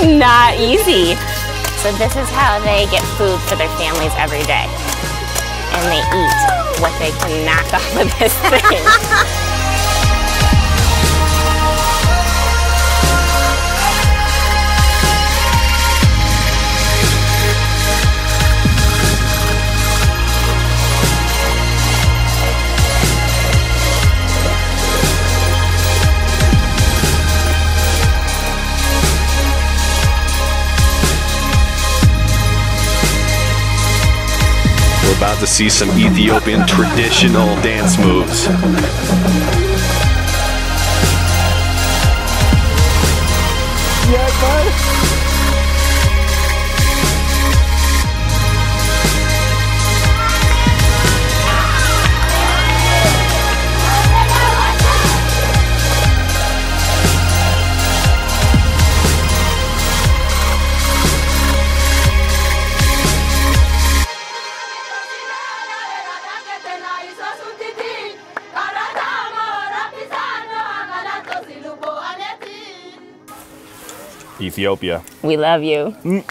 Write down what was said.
not easy. So this is how they get food for their families every day. And they eat what they can knock off of this thing. About to see some Ethiopian traditional dance moves. Ethiopia. We love you. Mm.